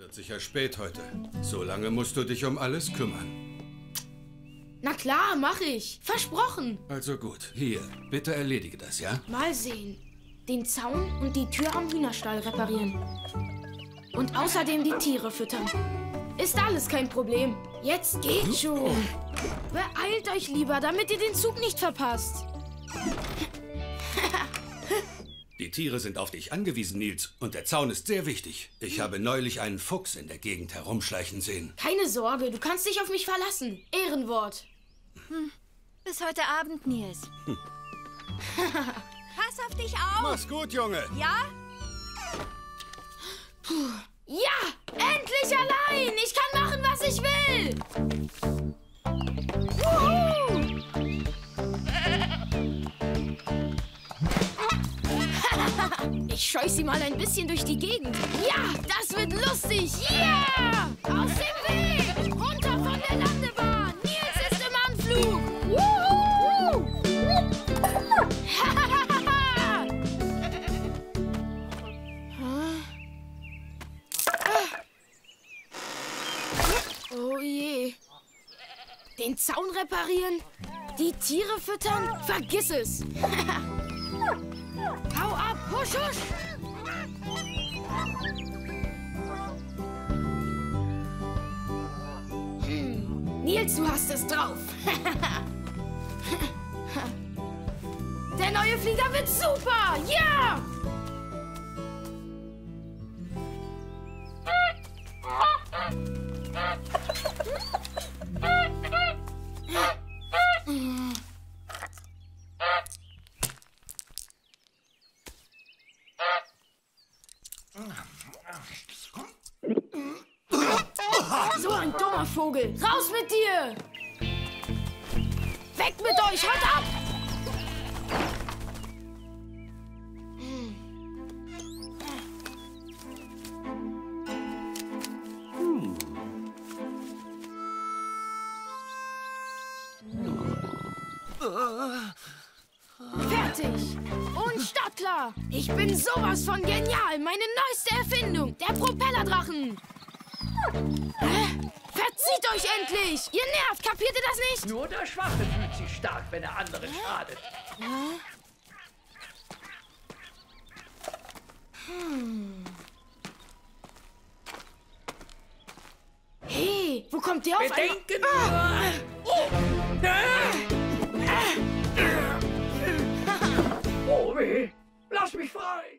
wird sicher spät heute. So lange musst du dich um alles kümmern. Na klar, mach ich. Versprochen. Also gut, hier, bitte erledige das, ja? Mal sehen. Den Zaun und die Tür am Hühnerstall reparieren. Und außerdem die Tiere füttern. Ist alles kein Problem. Jetzt geht schon. Beeilt euch lieber, damit ihr den Zug nicht verpasst. Die Tiere sind auf dich angewiesen, Nils. Und der Zaun ist sehr wichtig. Ich habe neulich einen Fuchs in der Gegend herumschleichen sehen. Keine Sorge, du kannst dich auf mich verlassen. Ehrenwort. Bis heute Abend, Nils. Pass auf dich auf. Mach's gut, Junge. Ja? Ja, Ich scheu sie mal ein bisschen durch die Gegend. Ja, das wird lustig. Ja! Aus dem Weg! Runter von der Landebahn! Nils ist im Anflug! Oh je. Den Zaun reparieren? Die Tiere füttern? Vergiss es! Hau ab! Husch, husch! Hm. Nils, du hast es drauf. Der neue Flieger wird super! Ja! So ein dummer Vogel. Raus mit dir! Weg mit euch! Haut ab! Fertig! Und startklar! Ich bin sowas von genial! Meine neueste Erfindung! Der Propellerdrachen! Hä? Verzieht euch endlich! Ihr nervt, kapiert ihr das nicht? Nur der Schwache fühlt sich stark, wenn er anderen schadet. Hey, wo kommt der auf? Bedenken nur! Oh! Oh be fine.